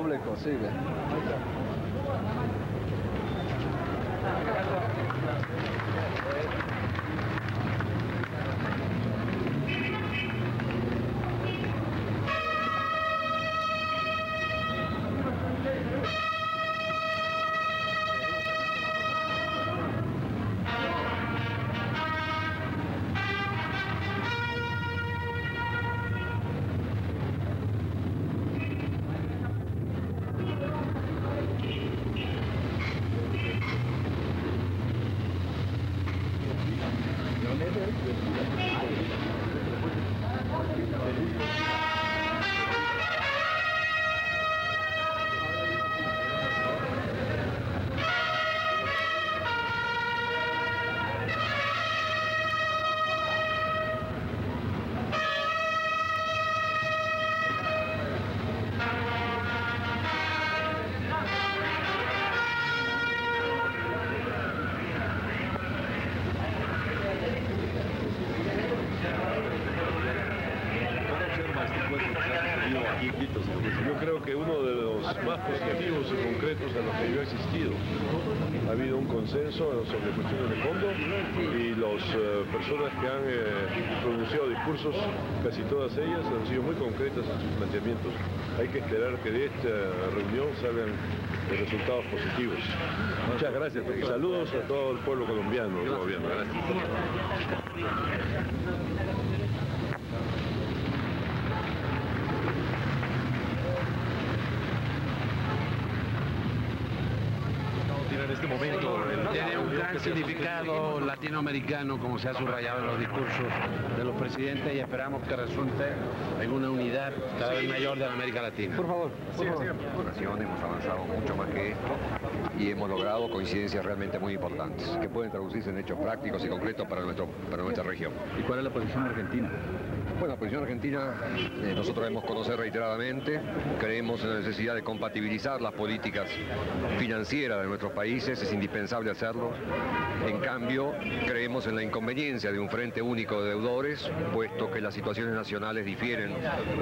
público, sí. Ha habido un consenso sobre cuestiones de fondo y las eh, personas que han eh, pronunciado discursos, casi todas ellas han sido muy concretas en sus planteamientos. Hay que esperar que de esta reunión salgan resultados positivos. Muchas gracias. Saludos a todo el pueblo colombiano. en este momento. Tiene un gran significado latinoamericano, como se ha subrayado en los discursos de los presidentes, y esperamos que resulte en una unidad cada vez mayor de la América Latina. Por favor, por favor. hemos avanzado mucho más que esto y hemos logrado coincidencias realmente muy importantes, que pueden traducirse en hechos prácticos y concretos para, nuestro, para nuestra región. ¿Y cuál es la posición argentina? Bueno, la posición argentina eh, nosotros debemos conocer reiteradamente, creemos en la necesidad de compatibilizar las políticas financieras de nuestros países, es indispensable hacerlo. En cambio, creemos en la inconveniencia de un frente único de deudores, puesto que las situaciones nacionales difieren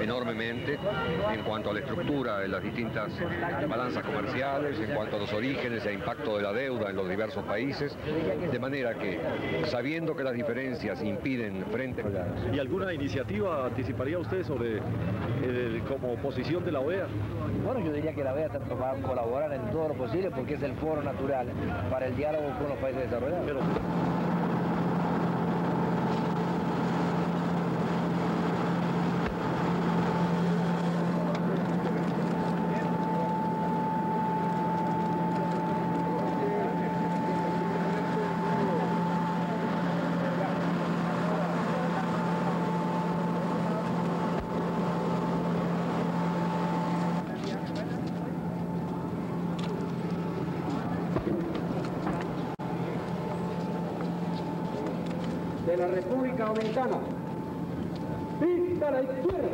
enormemente en cuanto a la estructura de las distintas balanzas comerciales, en cuanto a los orígenes e impacto de la deuda en los diversos países, de manera que, sabiendo que las diferencias impiden frente... ¿Y alguna iniciativa anticiparía usted sobre eh, como posición de la OEA? Bueno, yo diría que la OEA va a colaborar en todo lo posible porque es el foro natural para el diálogo con los países desarrollados. Pero... República Dominicana. La izquierda.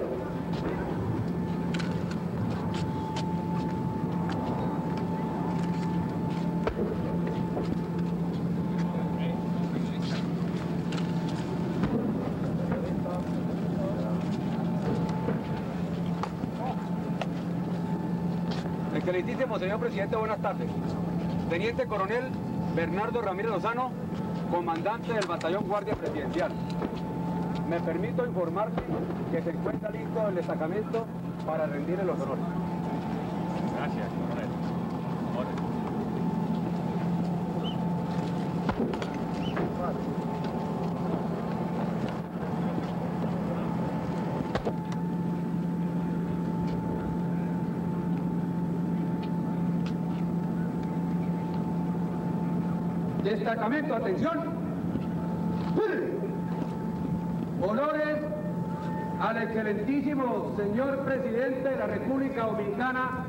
Excelentísimo señor presidente, buenas tardes. Teniente coronel Bernardo Ramírez Lozano, comandante del batallón Guardia Presidencial. Me permito informarle que se encuentra listo el destacamento para rendirle los honores. Gracias, coronel. Destacamento, atención. Honores al excelentísimo señor presidente de la República Dominicana.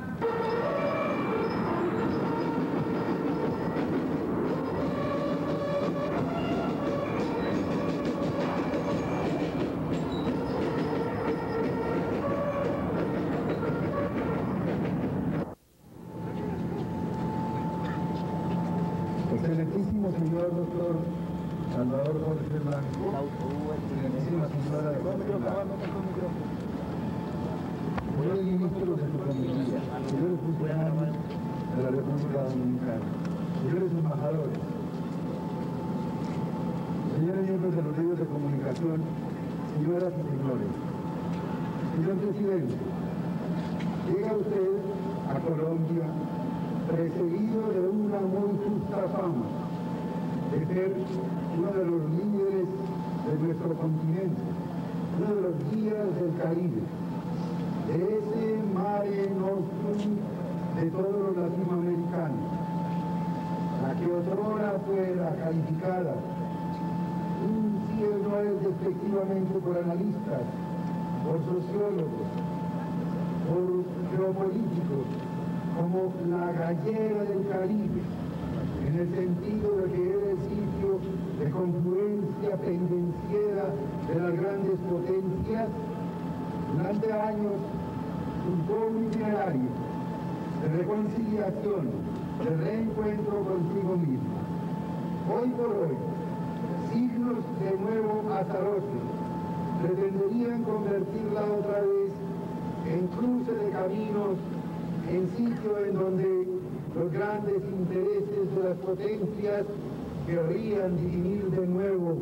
Excelentísimo señor doctor Salvador Jorge Blanco, excelentísima señora de Señores ministros de su comitiva, Dominicana, señores embajadores, señores miembros de los medios de comunicación, señoras y señores, señor presidente, llega usted a Colombia precedido de una muy justa fama de ser uno de los líderes de nuestro continente, uno de los guías del Caribe, ese mare nostrum de todos los latinoamericanos, la que otrora fuera calificada, un cielo es despectivamente por analistas, por sociólogos, por geopolíticos, como la gallera del Caribe, en el sentido de que era el sitio de confluencia pendenciera de las grandes potencias, durante años surcó un itinerario de reconciliación, de reencuentro consigo mismo. Hoy por hoy, signos de nuevo azarosos pretenderían convertirla otra vez en cruce de caminos, en sitio en donde los grandes intereses de las potencias querrían dirimir de nuevo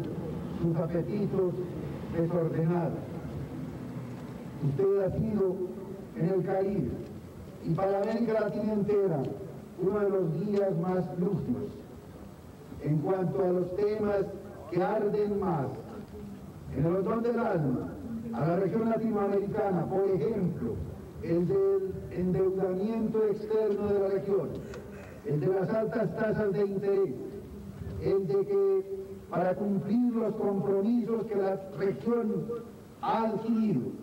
sus apetitos desordenados. Usted ha sido en el Caribe y para América Latina entera uno de los guías más lúcidos. En cuanto a los temas que arden más en el otro del alma a la región latinoamericana, por ejemplo, el del endeudamiento externo de la región, el de las altas tasas de interés, el de que para cumplir los compromisos que la región ha adquirido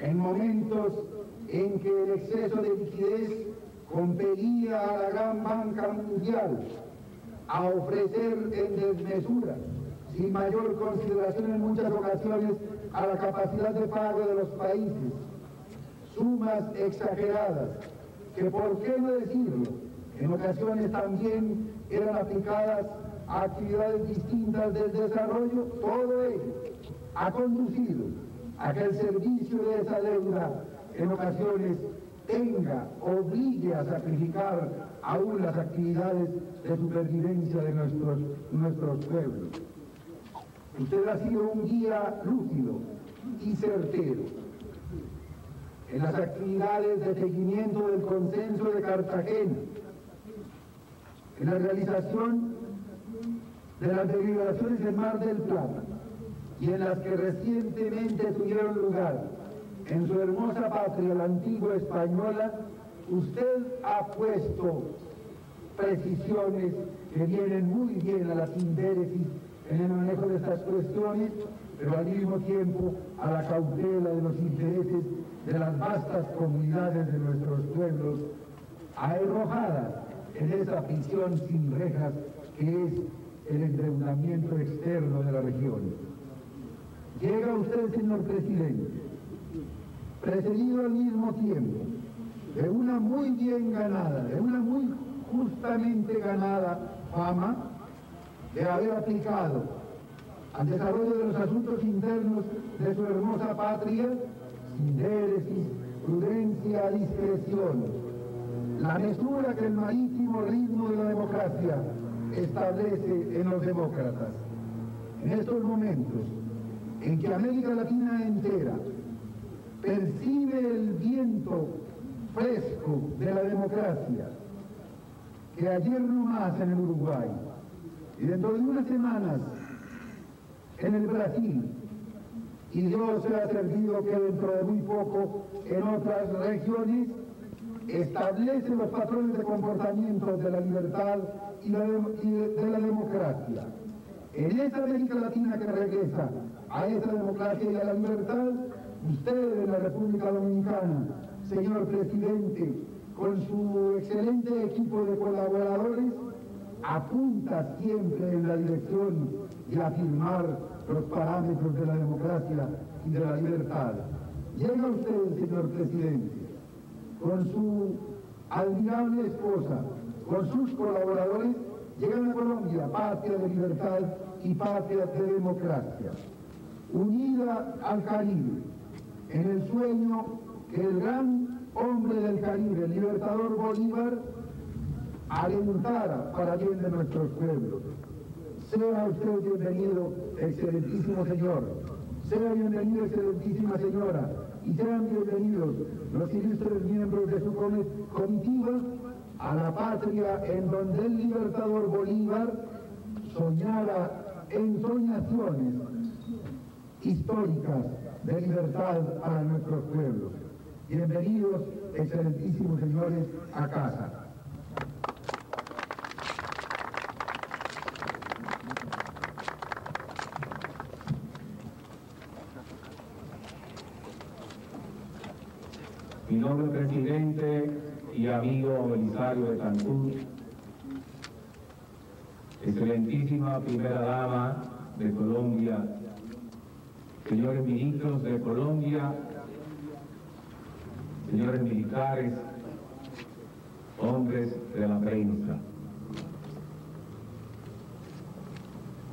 en momentos en que el exceso de liquidez compelía a la gran banca mundial a ofrecer en desmesura, sin mayor consideración en muchas ocasiones a la capacidad de pago de los países, sumas exageradas, que por qué no decirlo, en ocasiones también eran aplicadas a actividades distintas del desarrollo, todo ello ha conducido a que el servicio de esa deuda en ocasiones tenga, obligue a sacrificar aún las actividades de supervivencia de nuestros, nuestros pueblos. Usted ha sido un guía lúcido y certero en las actividades de seguimiento del consenso de Cartagena, en la realización de las deliberaciones en Mar del Plata y en las que recientemente tuvieron lugar en su hermosa patria, la antigua española, usted ha puesto precisiones que vienen muy bien a la sindéresis en el manejo de estas cuestiones, pero al mismo tiempo a la cautela de los intereses de las vastas comunidades de nuestros pueblos, arrojadas en esa prisión sin rejas que es el endeudamiento externo de la región. Llega usted, señor presidente, precedido al mismo tiempo. De una muy bien ganada, de una muy justamente ganada fama de haber aplicado al desarrollo de los asuntos internos de su hermosa patria, sindéresis, prudencia, discreción, la mesura que el marítimo ritmo de la democracia establece en los demócratas. En estos momentos en que América Latina entera percibe el viento fresco de la democracia, que ayer no más en el Uruguay y dentro de unas semanas en el Brasil, y Dios se ha servido que dentro de muy poco en otras regiones establece los patrones de comportamiento de la libertad y, de la democracia. En esa América Latina que regresa a esa democracia y a la libertad, usted en la República Dominicana, señor presidente, con su excelente equipo de colaboradores, apunta siempre en la dirección de afirmar los parámetros de la democracia y de la libertad. Llega usted, señor presidente, con su admirable esposa, con sus colaboradores, llegan a Colombia, patria de libertad y patria de democracia, unida al Caribe, en el sueño que el gran hombre del Caribe, el libertador Bolívar, alentara para bien de nuestros pueblos. Sea usted bienvenido, excelentísimo señor. Sea bienvenido, excelentísima señora. Y sean bienvenidos los ilustres miembros de su comitiva a la patria en donde el libertador Bolívar soñara ensoñaciones históricas de libertad para nuestros pueblos. Bienvenidos, excelentísimos señores, a casa. Mi nombre presidente y amigo Belisario de Cancún, excelentísima primera dama de Colombia, señores ministros de Colombia, señores militares, hombres de la prensa.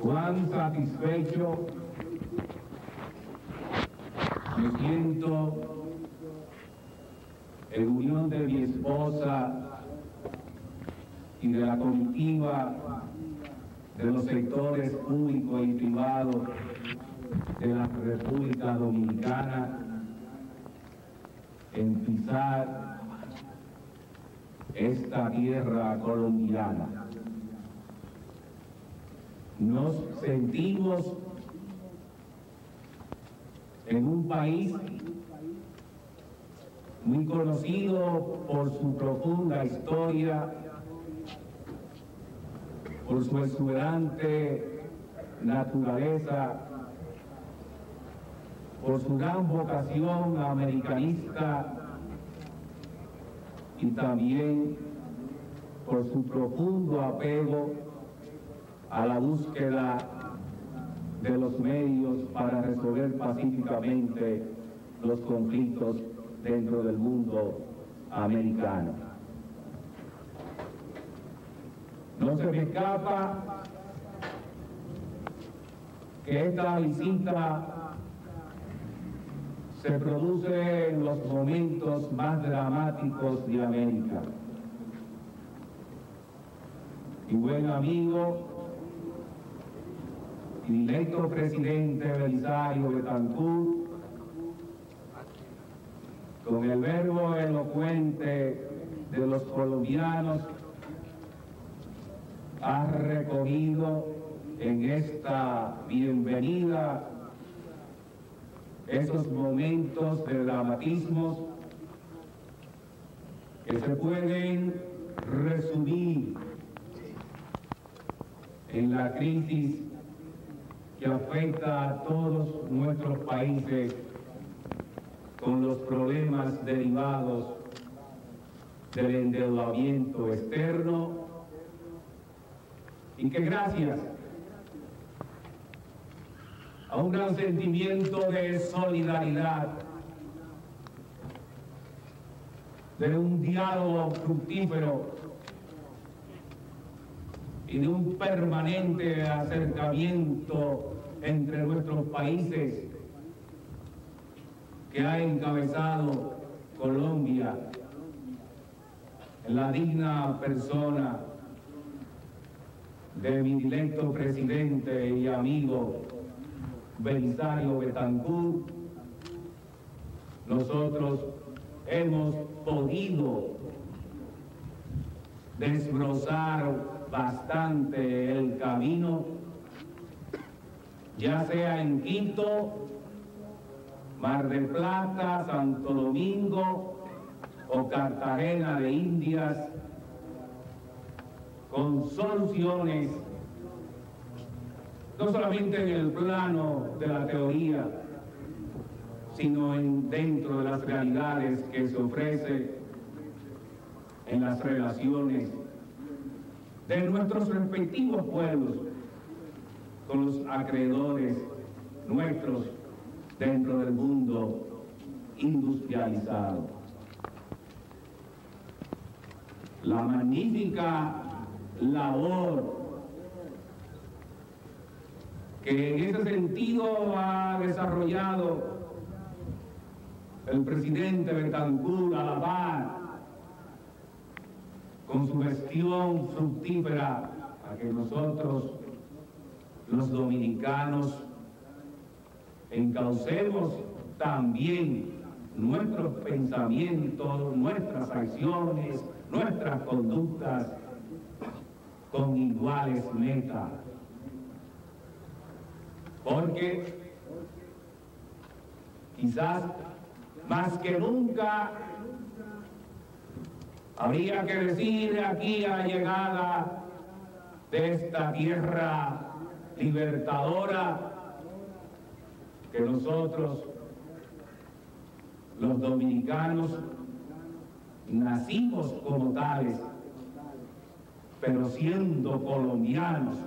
Cuán satisfecho me siento en unión de mi esposa y de la comitiva de los sectores públicos y privados de la República Dominicana en pisar esta tierra colombiana. Nos sentimos en un país muy conocido por su profunda historia, por su exuberante naturaleza, por su gran vocación americanista y también por su profundo apego a la búsqueda de los medios para resolver pacíficamente los conflictos dentro del mundo americano. No se me escapa que esta visita se produce en los momentos más dramáticos de América. Mi buen amigo electo presidente Belisario Betancourt con el verbo elocuente de los colombianos, ha recogido en esta bienvenida esos momentos de dramatismos que se pueden resumir en la crisis que afecta a todos nuestros países con los problemas derivados del endeudamiento externo. Y que gracias a un gran sentimiento de solidaridad, de un diálogo fructífero y de un permanente acercamiento entre nuestros países que ha encabezado Colombia, la digna persona de mi directo presidente y amigo Belisario Betancourt, nosotros hemos podido desbrozar bastante el camino, ya sea en Quito Mar del Plata, Santo Domingo o Cartagena de Indias, con soluciones no solamente en el plano de la teoría, sino en, dentro de las realidades que se ofrece en las relaciones de nuestros respectivos pueblos con los acreedores nuestros dentro del mundo industrializado. La magnífica labor que en ese sentido ha desarrollado el presidente Betancur a la par con su gestión fructífera a que nosotros, los dominicanos, encaucemos también nuestros pensamientos, nuestras acciones, nuestras conductas con iguales metas. Porque quizás más que nunca habría que decir aquí a la llegada de esta tierra libertadora que nosotros, los dominicanos, nacimos como tales, pero siendo colombianos.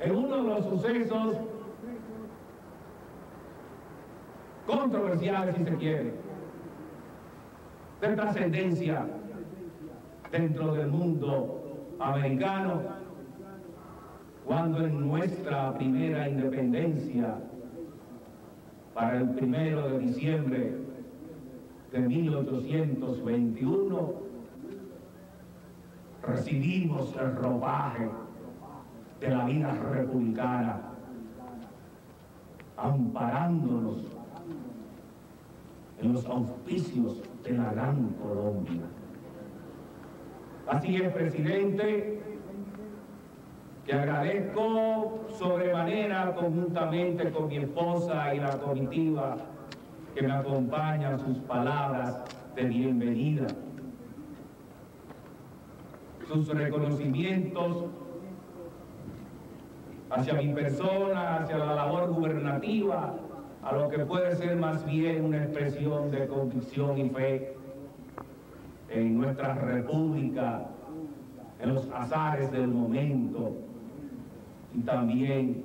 En uno de los sucesos controversiales, si se quiere, de trascendencia dentro del mundo americano, cuando en nuestra primera independencia, para el primero de diciembre de 1821, recibimos el ropaje de la vida republicana, amparándonos en los auspicios de la gran Colombia. Así es, presidente, agradezco sobremanera conjuntamente con mi esposa y la comitiva que me acompañan sus palabras de bienvenida. Sus reconocimientos hacia mi persona, hacia la labor gubernativa, a lo que puede ser más bien una expresión de convicción y fe en nuestra república, en los azares del momento y también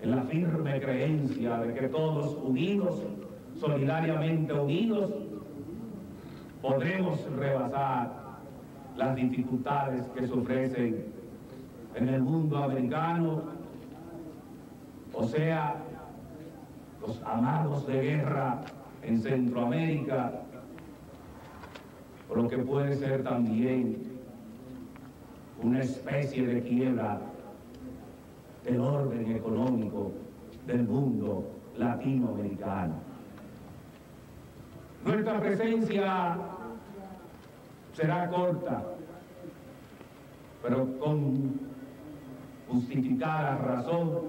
en la firme creencia de que todos unidos, solidariamente unidos, podremos rebasar las dificultades que se ofrecen en el mundo americano, o sea, los amados de guerra en Centroamérica, lo que puede ser también una especie de quiebra del orden económico del mundo latinoamericano. Nuestra presencia será corta, pero con justificada razón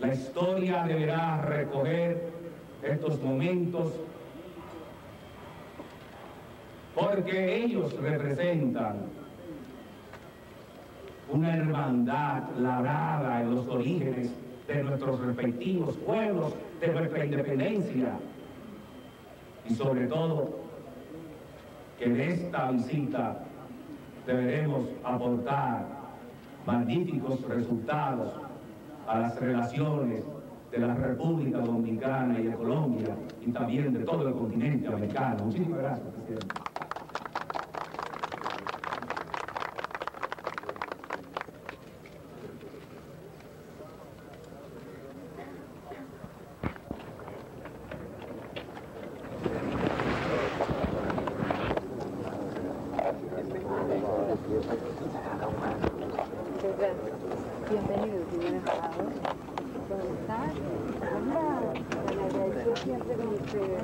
la historia deberá recoger estos momentos porque ellos representan una hermandad labrada en los orígenes de nuestros respectivos pueblos, de nuestra independencia y sobre todo que de esta visita deberemos aportar magníficos resultados a las relaciones de la República Dominicana y de Colombia y también de todo el continente americano. Muchísimas gracias, presidente. Bienvenido, señor embajador. ¿Cómo está? Hola, le agradezco siempre con ustedes.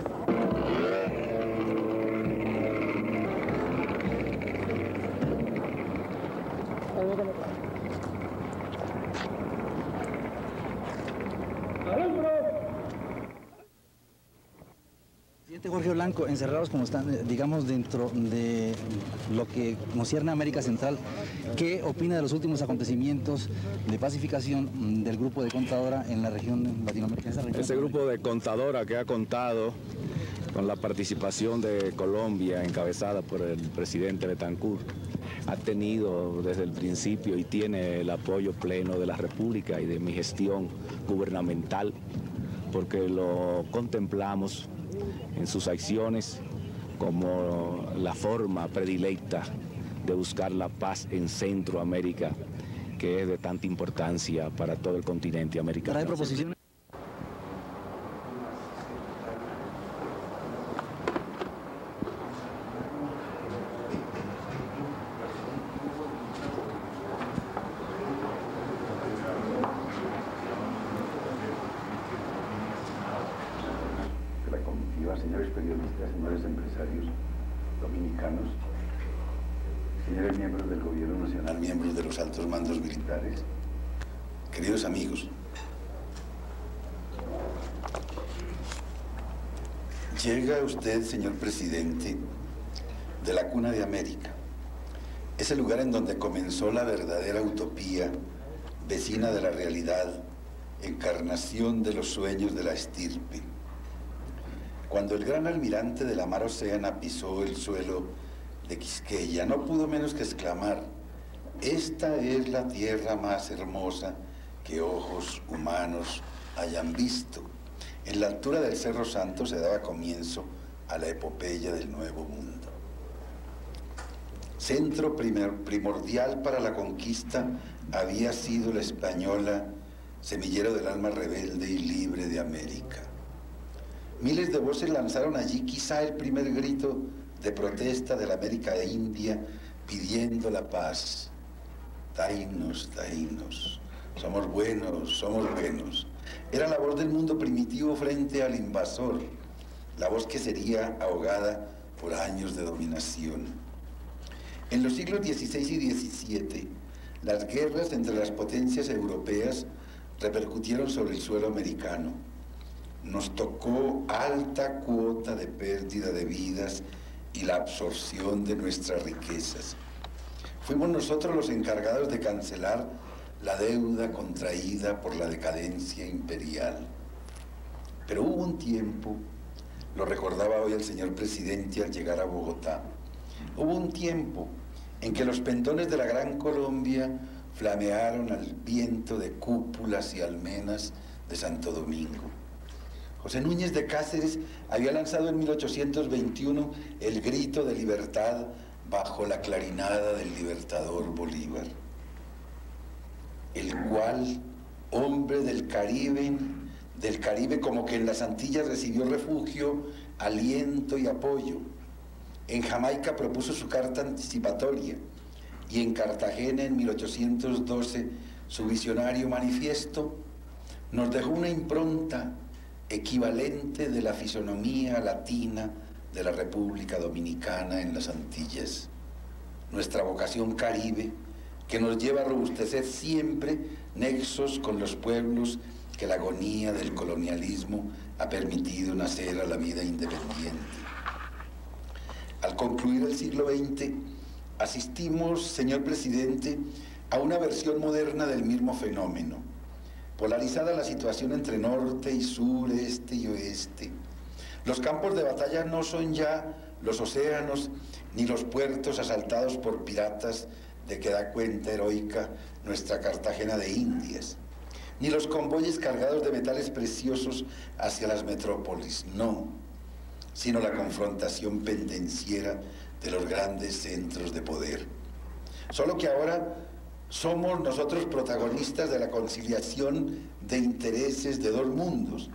Presidente Jorge Blanco, encerrados como están, eh, digamos, dentro de lo que concierne a América Central, ¿qué opina de los últimos acontecimientos de pacificación mm, del grupo de contadora en la región latinoamericana? Ese grupo de contadora que ha contado con la participación de Colombia, encabezada por el presidente Betancourt, ha tenido desde el principio y tiene el apoyo pleno de la República y de mi gestión gubernamental, porque lo contemplamos en sus acciones como la forma predilecta de buscar la paz en Centroamérica, que es de tanta importancia para todo el continente americano. señores periodistas, señores empresarios dominicanos, señores miembros del gobierno nacional, miembros de los altos mandos militares, queridos amigos, llega usted, señor presidente, de la cuna de América, ese lugar en donde comenzó la verdadera utopía, vecina de la realidad, encarnación de los sueños de la estirpe. Cuando el gran almirante de la mar Océana pisó el suelo de Quisqueya, no pudo menos que exclamar, esta es la tierra más hermosa que ojos humanos hayan visto. En la altura del Cerro Santo se daba comienzo a la epopeya del Nuevo Mundo. Centro primordial para la conquista había sido la española semillero del alma rebelde y libre de América. Miles de voces lanzaron allí quizá el primer grito de protesta de la América de India pidiendo la paz. Taínos, taínos, somos buenos, somos buenos. Era la voz del mundo primitivo frente al invasor, la voz que sería ahogada por años de dominación. En los siglos XVI y XVII, las guerras entre las potencias europeas repercutieron sobre el suelo americano. Nos tocó alta cuota de pérdida de vidas y la absorción de nuestras riquezas. Fuimos nosotros los encargados de cancelar la deuda contraída por la decadencia imperial. Pero hubo un tiempo, lo recordaba hoy el señor presidente al llegar a Bogotá, hubo un tiempo en que los pendones de la Gran Colombia flamearon al viento de cúpulas y almenas de Santo Domingo. José Núñez de Cáceres había lanzado en 1821 el grito de libertad bajo la clarinada del libertador Bolívar, el cual, hombre del Caribe, del Caribe como que en las Antillas recibió refugio, aliento y apoyo. En Jamaica propuso su carta anticipatoria y en Cartagena en 1812 su visionario manifiesto, nos dejó una impronta equivalente de la fisonomía latina de la República Dominicana en las Antillas. Nuestra vocación caribe, que nos lleva a robustecer siempre nexos con los pueblos que la agonía del colonialismo ha permitido nacer a la vida independiente. Al concluir el siglo XX, asistimos, señor presidente, a una versión moderna del mismo fenómeno. Polarizada la situación entre norte y sur, este y oeste. Los campos de batalla no son ya los océanos ni los puertos asaltados por piratas de que da cuenta heroica nuestra Cartagena de Indias, ni los convoyes cargados de metales preciosos hacia las metrópolis, no, sino la confrontación pendenciera de los grandes centros de poder. Solo que ahora somos nosotros protagonistas de la conciliación de intereses de dos mundos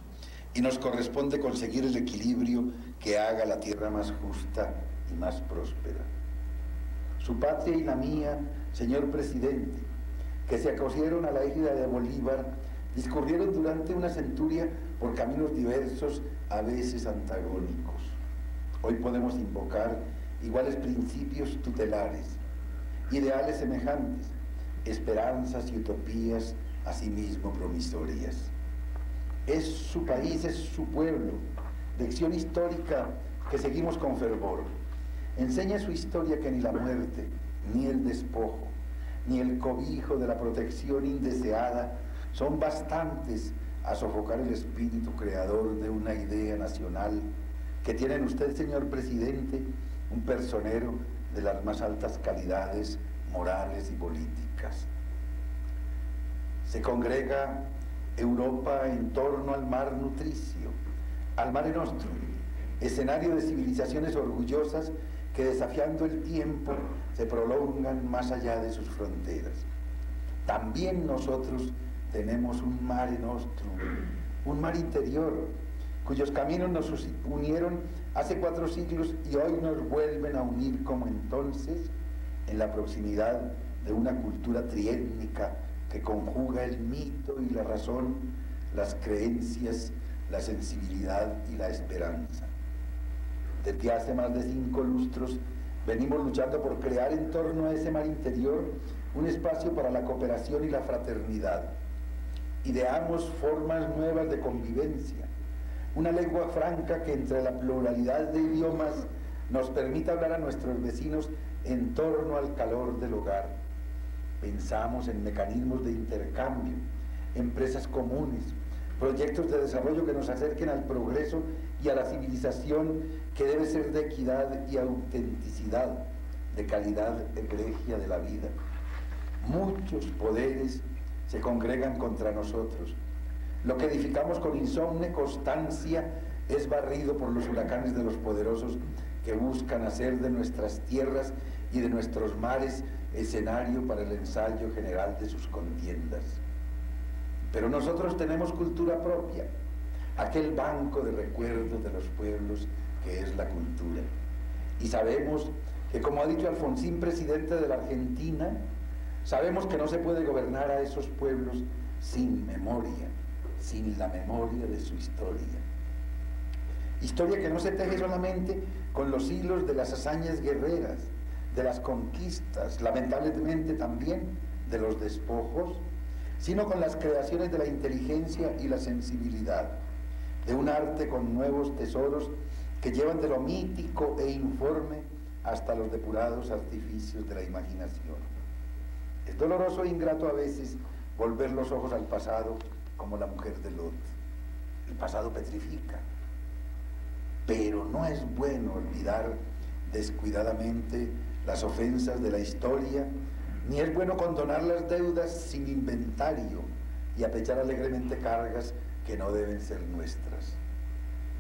y nos corresponde conseguir el equilibrio que haga la tierra más justa y más próspera. Su patria y la mía, señor presidente, que se acogieron a la égida de Bolívar, discurrieron durante una centuria por caminos diversos, a veces antagónicos. Hoy podemos invocar iguales principios tutelares, ideales semejantes, esperanzas y utopías asimismo promisorias. Es su país, es su pueblo, lección histórica que seguimos con fervor. Enseña su historia que ni la muerte, ni el despojo, ni el cobijo de la protección indeseada son bastantes a sofocar el espíritu creador de una idea nacional que tienen usted, señor presidente, un personero de las más altas calidades morales y políticas. Se congrega Europa en torno al mar nutricio, al Mare Nostrum, escenario de civilizaciones orgullosas que desafiando el tiempo se prolongan más allá de sus fronteras. También nosotros tenemos un Mare Nostrum, un mar interior, cuyos caminos nos unieron hace cuatro siglos y hoy nos vuelven a unir como entonces en la proximidad de una cultura triétnica que conjuga el mito y la razón, las creencias, la sensibilidad y la esperanza. Desde hace más de cinco lustros venimos luchando por crear en torno a ese mar interior un espacio para la cooperación y la fraternidad. Ideamos formas nuevas de convivencia, una lengua franca que entre la pluralidad de idiomas nos permita hablar a nuestros vecinos en torno al calor del hogar. Pensamos en mecanismos de intercambio, empresas comunes, proyectos de desarrollo que nos acerquen al progreso y a la civilización que debe ser de equidad y autenticidad, de calidad egregia de la vida. Muchos poderes se congregan contra nosotros. Lo que edificamos con insomne constancia es barrido por los huracanes de los poderosos que buscan hacer de nuestras tierras y de nuestros mares escenario para el ensayo general de sus contiendas. Pero nosotros tenemos cultura propia, aquel banco de recuerdos de los pueblos que es la cultura. Y sabemos que, como ha dicho Alfonsín, presidente de la Argentina, sabemos que no se puede gobernar a esos pueblos sin memoria, sin la memoria de su historia. Historia que no se teje solamente con los hilos de las hazañas guerreras, de las conquistas, lamentablemente también de los despojos, sino con las creaciones de la inteligencia y la sensibilidad, de un arte con nuevos tesoros que llevan de lo mítico e informe hasta los depurados artificios de la imaginación. Es doloroso e ingrato a veces volver los ojos al pasado como la mujer de Lot. El pasado petrifica, pero no es bueno olvidar descuidadamente las ofensas de la historia, ni es bueno condonar las deudas sin inventario y apechar alegremente cargas que no deben ser nuestras.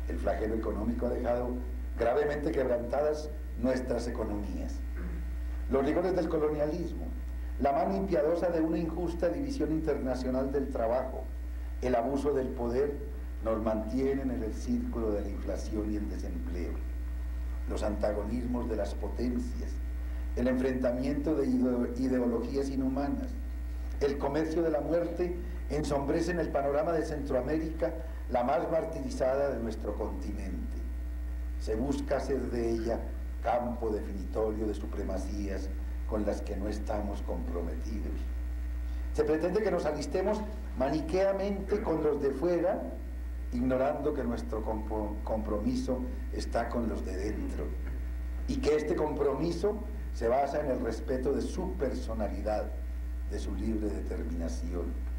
El flagelo económico ha dejado gravemente quebrantadas nuestras economías. Los rigores del colonialismo, la mano impiadosa de una injusta división internacional del trabajo, el abuso del poder nos mantienen en el círculo de la inflación y el desempleo. Los antagonismos de las potencias, el enfrentamiento de ideologías inhumanas, el comercio de la muerte ensombrecen el panorama de Centroamérica, la más martirizada de nuestro continente. Se busca hacer de ella campo definitorio de supremacías con las que no estamos comprometidos. Se pretende que nos alistemos maniqueamente con los de fuera, ignorando que nuestro compromiso está con los de dentro y que este compromiso se basa en el respeto de su personalidad, de su libre determinación.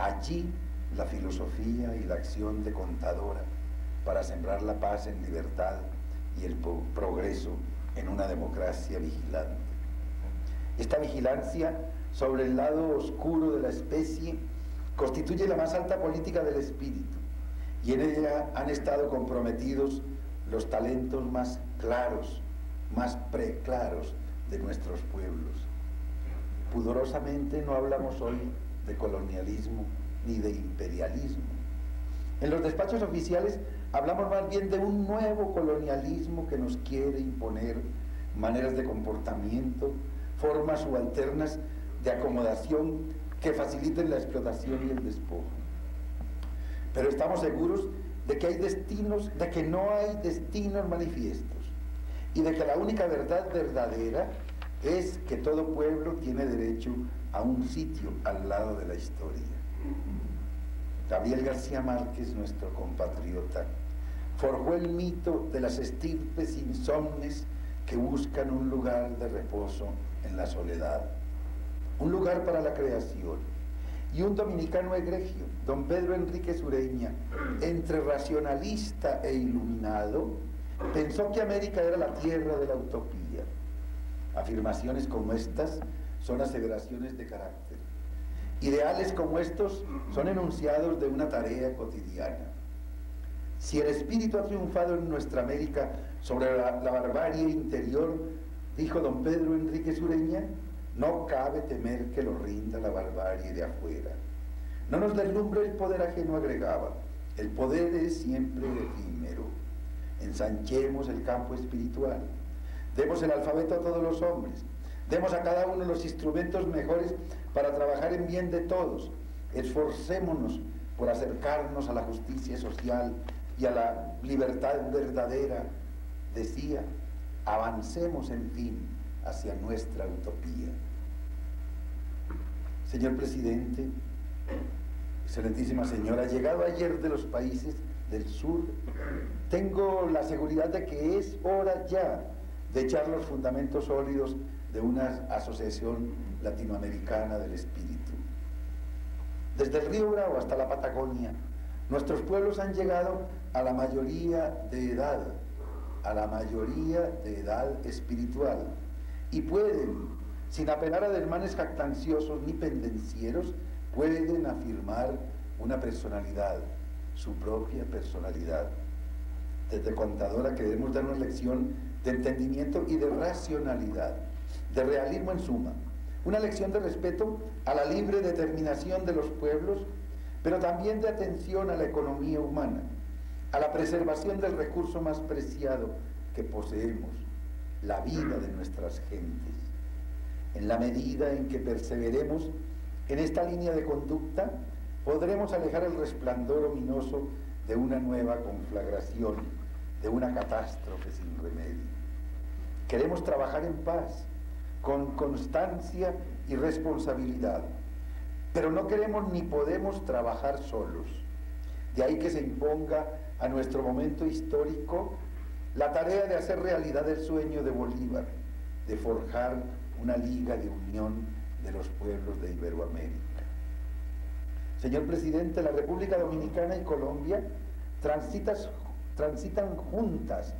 Allí la filosofía y la acción de contadora para sembrar la paz en libertad y el progreso en una democracia vigilante. Esta vigilancia sobre el lado oscuro de la especie constituye la más alta política del espíritu y en ella han estado comprometidos los talentos más claros, más preclaros de nuestros pueblos. Pudorosamente no hablamos hoy de colonialismo ni de imperialismo. En los despachos oficiales hablamos más bien de un nuevo colonialismo que nos quiere imponer maneras de comportamiento, formas subalternas de acomodación que faciliten la explotación y el despojo. Pero estamos seguros de que hay destinos, de que no hay destinos manifiestos y de que la única verdad verdadera es que todo pueblo tiene derecho a un sitio al lado de la historia. Gabriel García Márquez, nuestro compatriota, forjó el mito de las estirpes insomnes que buscan un lugar de reposo en la soledad, un lugar para la creación. Y un dominicano egregio, don Pedro Enrique Sureña, entre racionalista e iluminado, pensó que América era la tierra de la utopía. Afirmaciones como estas son aseveraciones de carácter. Ideales como estos son enunciados de una tarea cotidiana. Si el espíritu ha triunfado en nuestra América sobre la, barbarie interior, dijo don Pedro Enrique Sureña, no cabe temer que lo rinda la barbarie de afuera. No nos deslumbre el poder ajeno, agregaba. El poder es siempre efímero. Ensanchemos el campo espiritual. Demos el alfabeto a todos los hombres. Demos a cada uno los instrumentos mejores para trabajar en bien de todos. Esforcémonos por acercarnos a la justicia social y a la libertad verdadera decía, avancemos en fin hacia nuestra utopía. Señor presidente, excelentísima señora, llegado ayer de los países del sur, tengo la seguridad de que es hora ya de echar los fundamentos sólidos de una asociación latinoamericana del espíritu. Desde el río Bravo hasta la Patagonia, nuestros pueblos han llegado a la mayoría de edad, a la mayoría de edad espiritual, y pueden, sin apelar a desmanes jactanciosos ni pendencieros, pueden afirmar una personalidad, su propia personalidad. Desde contadora queremos dar una lección de entendimiento y de racionalidad, de realismo en suma, una lección de respeto a la libre determinación de los pueblos, pero también de atención a la economía humana, a la preservación del recurso más preciado que poseemos, la vida de nuestras gentes. En la medida en que perseveremos en esta línea de conducta, podremos alejar el resplandor ominoso de una nueva conflagración, de una catástrofe sin remedio. Queremos trabajar en paz, con constancia y responsabilidad, pero no queremos ni podemos trabajar solos. De ahí que se imponga a nuestro momento histórico la tarea de hacer realidad el sueño de Bolívar, de forjar una liga de unión de los pueblos de Iberoamérica. Señor presidente, la República Dominicana y Colombia transitan juntas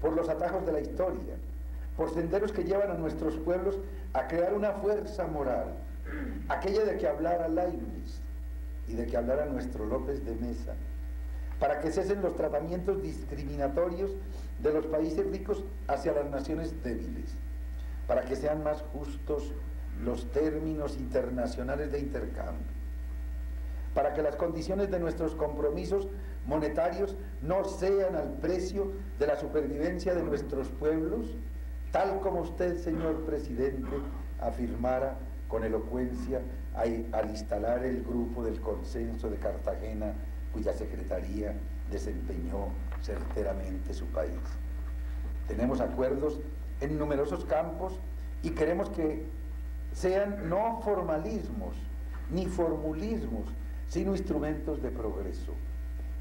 por los atajos de la historia, por senderos que llevan a nuestros pueblos a crear una fuerza moral, aquella de que hablara Leibniz y de que hablara nuestro López de Mesa, para que cesen los tratamientos discriminatorios de los países ricos hacia las naciones débiles, para que sean más justos los términos internacionales de intercambio para que las condiciones de nuestros compromisos monetarios no sean al precio de la supervivencia de nuestros pueblos, tal como usted, señor presidente, afirmara con elocuencia al instalar el grupo del consenso de Cartagena, cuya secretaría desempeñó certeramente su país. Tenemos acuerdos en numerosos campos y queremos que sean no formalismos ni formulismos, sino instrumentos de progreso,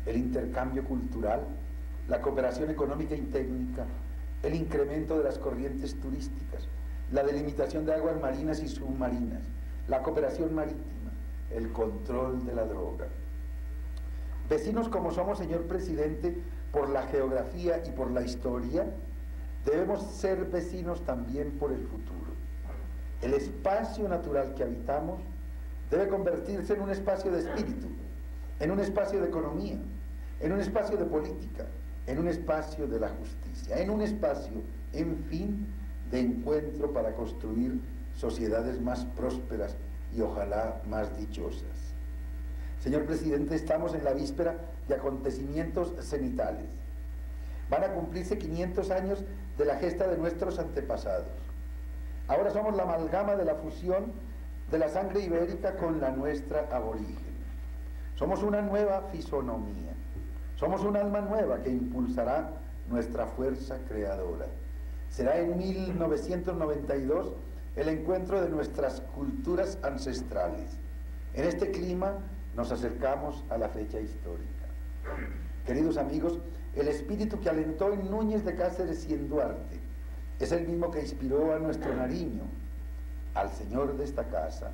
el intercambio cultural, la cooperación económica y técnica, el incremento de las corrientes turísticas, la delimitación de aguas marinas y submarinas, la cooperación marítima, el control de la droga. Vecinos como somos, señor presidente, por la geografía y por la historia, debemos ser vecinos también por el futuro. El espacio natural que habitamos debe convertirse en un espacio de espíritu, en un espacio de economía, en un espacio de política, en un espacio de la justicia, en un espacio, en fin, de encuentro para construir sociedades más prósperas y ojalá más dichosas. Señor presidente, estamos en la víspera de acontecimientos cenitales. Van a cumplirse 500 años de la gesta de nuestros antepasados. Ahora somos la amalgama de la fusión de la sangre ibérica con la nuestra aborigen. Somos una nueva fisonomía, somos un alma nueva que impulsará nuestra fuerza creadora. Será en 1992 el encuentro de nuestras culturas ancestrales. En este clima nos acercamos a la fecha histórica. Queridos amigos, el espíritu que alentó en Núñez de Cáceres y en Duarte es el mismo que inspiró a nuestro Nariño, al señor de esta casa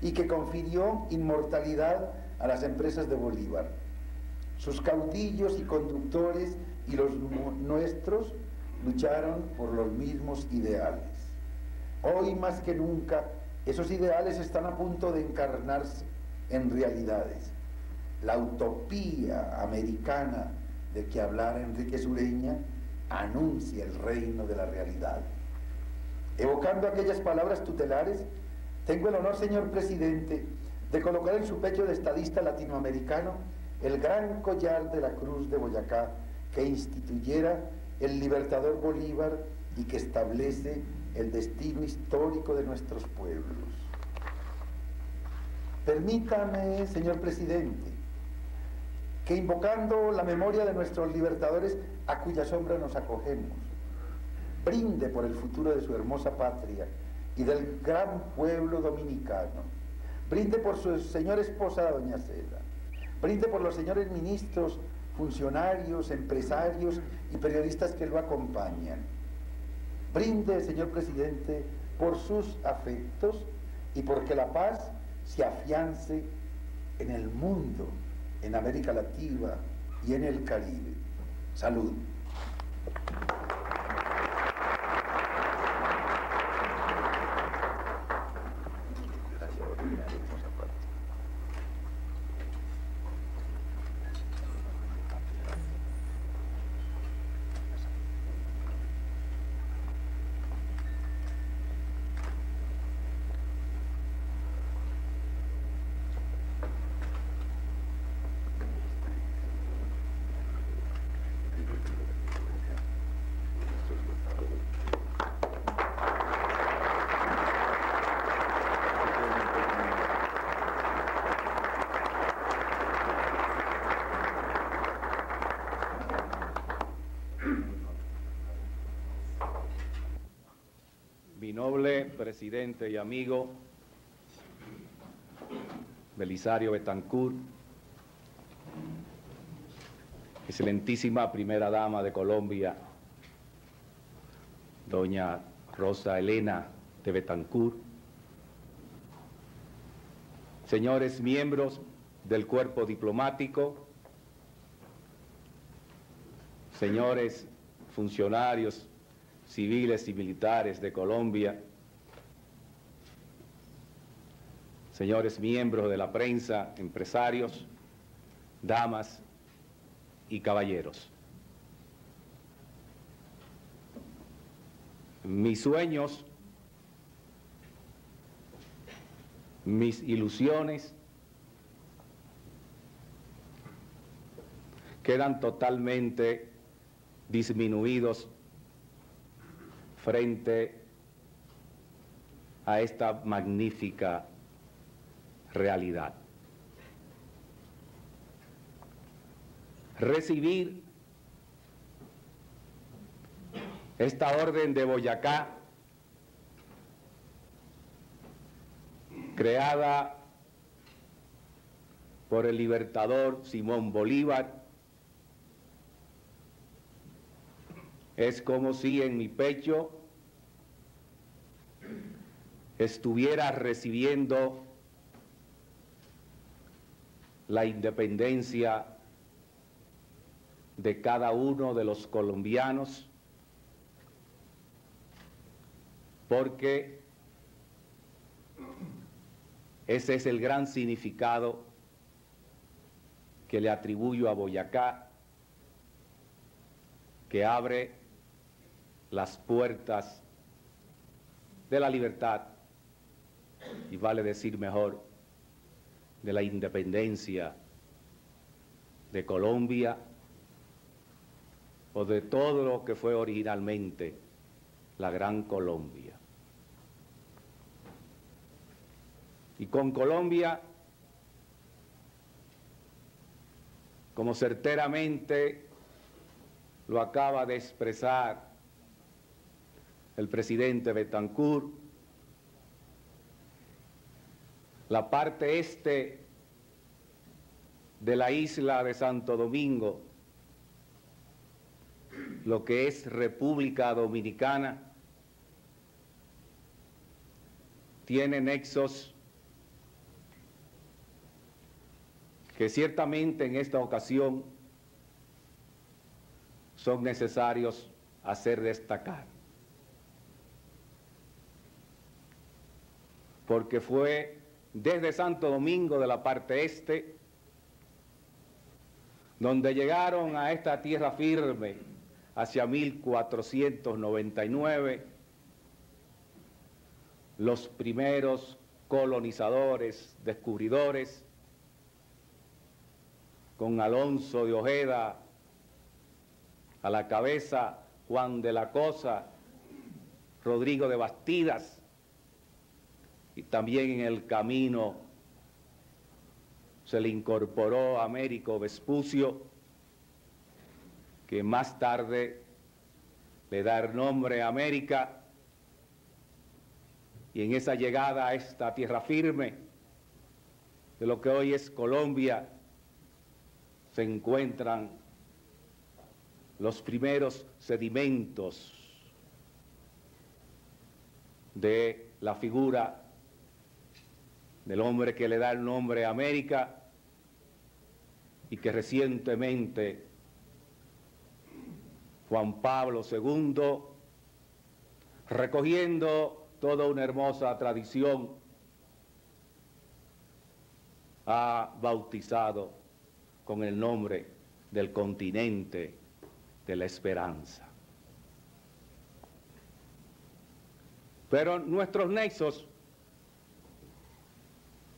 y que confirió inmortalidad a las empresas de Bolívar. Sus caudillos y conductores y los nuestros lucharon por los mismos ideales. Hoy más que nunca, esos ideales están a punto de encarnarse en realidades. La utopía americana de que hablara Enrique Sureña anuncia el reino de la realidad. Evocando aquellas palabras tutelares, tengo el honor, señor presidente, de colocar en su pecho de estadista latinoamericano el gran collar de la Cruz de Boyacá que instituyera el libertador Bolívar y que establece el destino histórico de nuestros pueblos. Permítame, señor presidente, que invocando la memoria de nuestros libertadores a cuya sombra nos acogemos, brinde por el futuro de su hermosa patria y del gran pueblo dominicano, brinde por su señora esposa, doña Cela, brinde por los señores ministros, funcionarios, empresarios y periodistas que lo acompañan. Brinde, señor presidente, por sus afectos y porque la paz se afiance en el mundo, en América Latina y en el Caribe. Salud. Mi noble presidente y amigo Belisario Betancourt, excelentísima primera dama de Colombia, doña Rosa Elena de Betancourt, señores miembros del cuerpo diplomático, señores funcionarios civiles y militares de Colombia, señores miembros de la prensa, empresarios, damas y caballeros. Mis sueños, mis ilusiones quedan totalmente disminuidos frente a esta magnífica realidad. Recibir esta orden de Boyacá, creada por el libertador Simón Bolívar, Es como si en mi pecho estuviera recibiendo la independencia de cada uno de los colombianos, porque ese es el gran significado que le atribuyo a Boyacá, que abre las puertas de la libertad y vale decir mejor de la independencia de Colombia o de todo lo que fue originalmente la Gran Colombia. Y con Colombia, como certeramente lo acaba de expresar el presidente Betancourt, la parte este de la isla de Santo Domingo, lo que es República Dominicana, tiene nexos que ciertamente en esta ocasión son necesarios hacer destacar. Porque fue desde Santo Domingo de la parte este, donde llegaron a esta tierra firme hacia 1499, los primeros colonizadores, descubridores, con Alonso de Ojeda a la cabeza, Juan de la Cosa, Rodrigo de Bastidas, y también en el camino se le incorporó a Américo Vespucio, que más tarde le da el nombre a América, y en esa llegada a esta tierra firme de lo que hoy es Colombia, se encuentran los primeros sedimentos de la figura del hombre que le da el nombre a América y que recientemente Juan Pablo II, recogiendo toda una hermosa tradición, ha bautizado con el nombre del continente de la esperanza. Pero nuestros nexos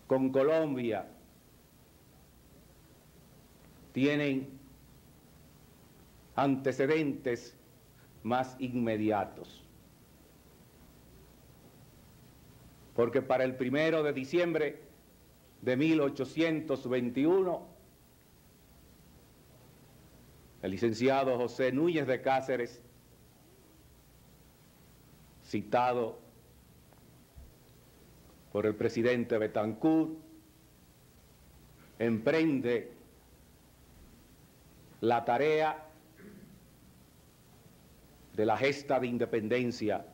con Colombia tienen antecedentes más inmediatos. Porque para el primero de diciembre de 1821, el licenciado José Núñez de Cáceres, citado por el presidente Betancourt, emprende la tarea de la gesta de independencia,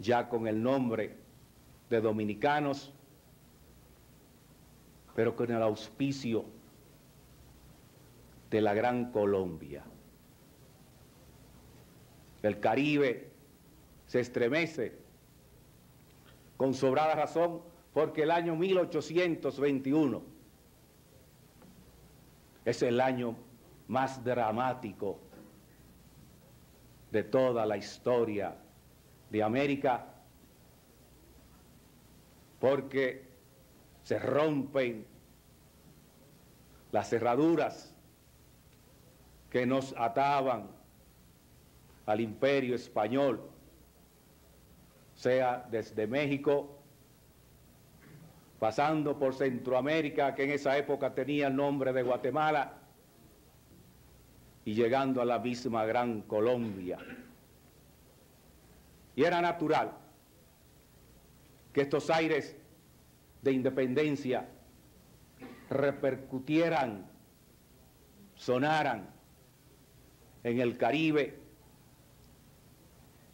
ya con el nombre de dominicanos, pero con el auspicio de la Gran Colombia. El Caribe se estremece con sobrada razón, porque el año 1821 es el año más dramático de toda la historia de América, porque se rompen las cerraduras que nos ataban al imperio español sea desde México, pasando por Centroamérica, que en esa época tenía el nombre de Guatemala, y llegando a la misma Gran Colombia. Y era natural que estos aires de independencia repercutieran, sonaran en el Caribe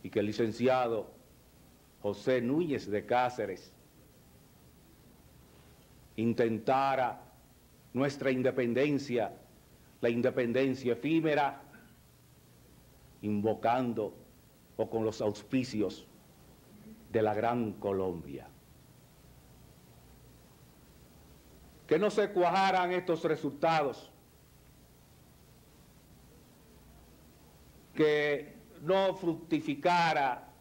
y que el licenciado José Núñez de Cáceres intentara nuestra independencia, la independencia efímera, invocando o con los auspicios de la Gran Colombia. Que no se cuajaran estos resultados, que no fructificara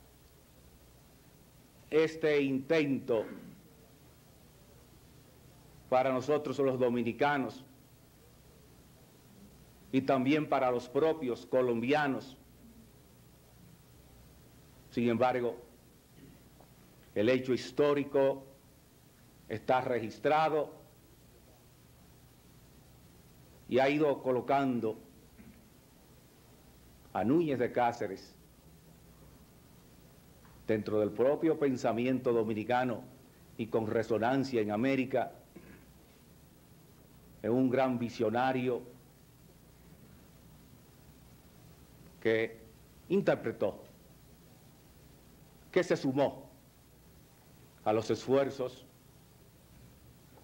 este intento para nosotros los dominicanos y también para los propios colombianos. Sin embargo, el hecho histórico está registrado y ha ido colocando a Núñez de Cáceres dentro del propio pensamiento dominicano y con resonancia en América, es un gran visionario que interpretó, que se sumó a los esfuerzos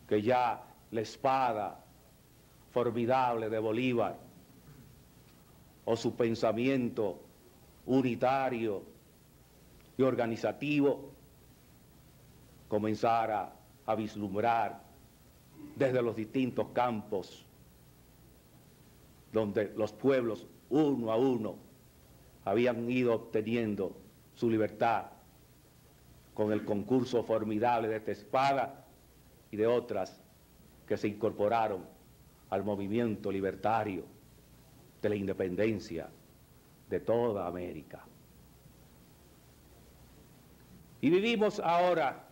que ya la espada formidable de Bolívar o su pensamiento unitario y organizativo comenzara a vislumbrar desde los distintos campos donde los pueblos uno a uno habían ido obteniendo su libertad con el concurso formidable de esta espada y de otras que se incorporaron al movimiento libertario de la independencia de toda América. Y vivimos ahora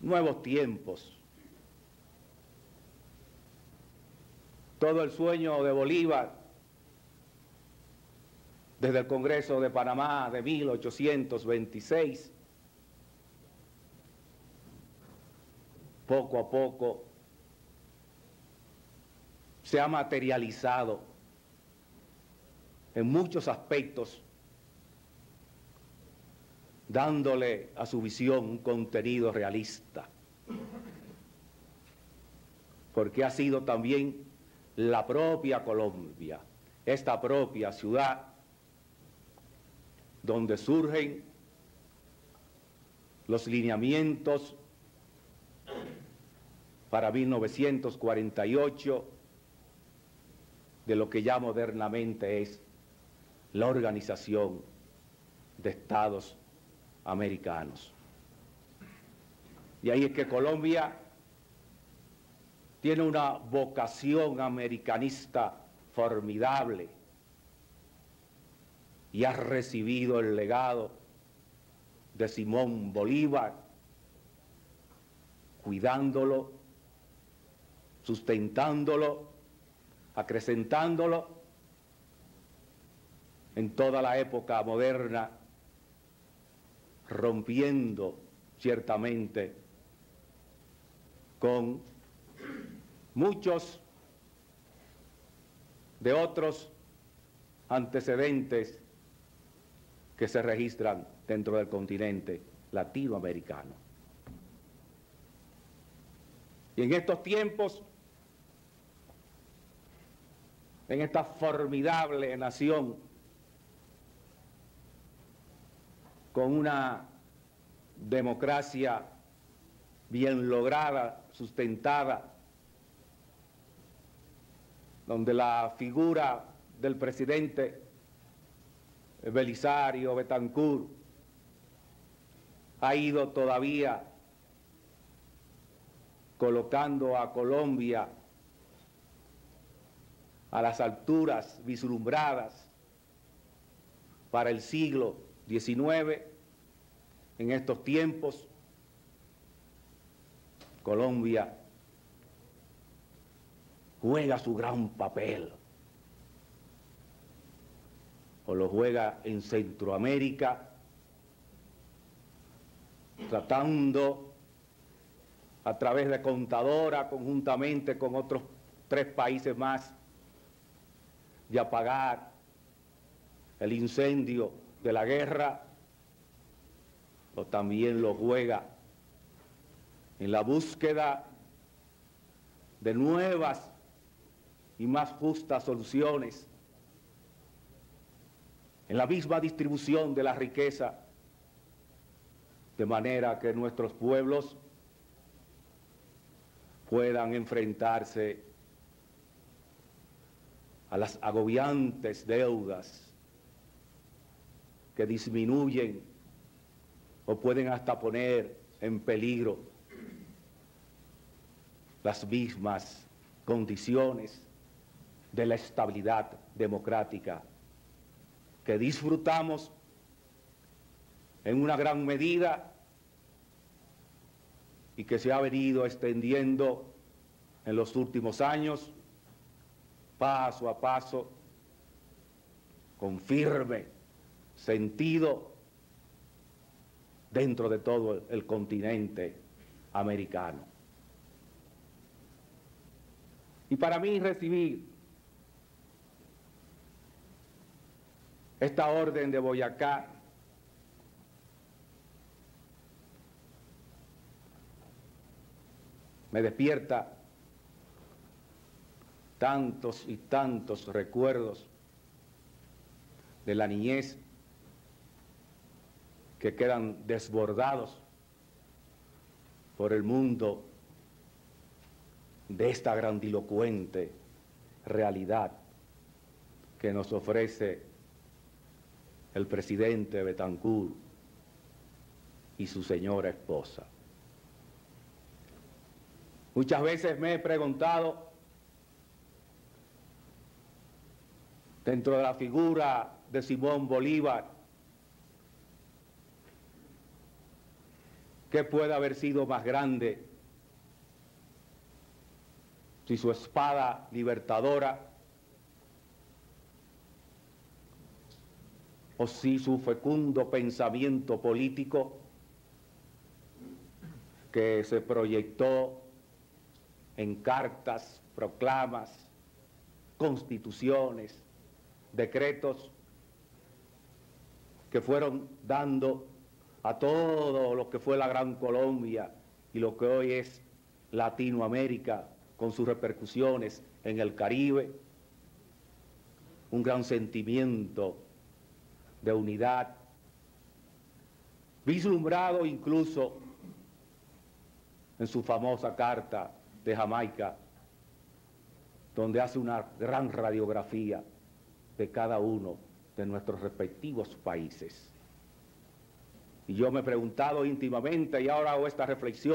nuevos tiempos. Todo el sueño de Bolívar desde el Congreso de Panamá de 1826, poco a poco se ha materializado en muchos aspectos, dándole a su visión un contenido realista, porque ha sido también la propia Colombia, esta propia ciudad, donde surgen los lineamientos para 1948 de lo que ya modernamente es la Organización de Estados Americanos. Y ahí es que Colombia tiene una vocación americanista formidable y ha recibido el legado de Simón Bolívar, cuidándolo, sustentándolo acrecentándolo en toda la época moderna, rompiendo ciertamente con muchos de otros antecedentes que se registran dentro del continente latinoamericano. Y en estos tiempos en esta formidable nación con una democracia bien lograda, sustentada, donde la figura del presidente Belisario Betancourt ha ido todavía colocando a Colombia a las alturas vislumbradas para el siglo XIX, en estos tiempos, Colombia juega su gran papel, o lo juega en Centroamérica, tratando a través de contadora, conjuntamente con otros tres países más, de apagar el incendio de la guerra, o también lo juega en la búsqueda de nuevas y más justas soluciones, en la misma distribución de la riqueza, de manera que nuestros pueblos puedan enfrentarse a las agobiantes deudas que disminuyen o pueden hasta poner en peligro las mismas condiciones de la estabilidad democrática que disfrutamos en una gran medida y que se ha venido extendiendo en los últimos años paso a paso, con firme sentido dentro de todo el continente americano. Y para mí recibir esta orden de Boyacá me despierta tantos y tantos recuerdos de la niñez que quedan desbordados por el mundo de esta grandilocuente realidad que nos ofrece el presidente Betancourt y su señora esposa. Muchas veces me he preguntado dentro de la figura de Simón Bolívar. ¿Qué puede haber sido más grande si su espada libertadora o si su fecundo pensamiento político que se proyectó en cartas, proclamas, constituciones, decretos que fueron dando a todo lo que fue la Gran Colombia y lo que hoy es Latinoamérica con sus repercusiones en el Caribe, un gran sentimiento de unidad, vislumbrado incluso en su famosa carta de Jamaica, donde hace una gran radiografía de cada uno de nuestros respectivos países. Y yo me he preguntado íntimamente y ahora hago esta reflexión.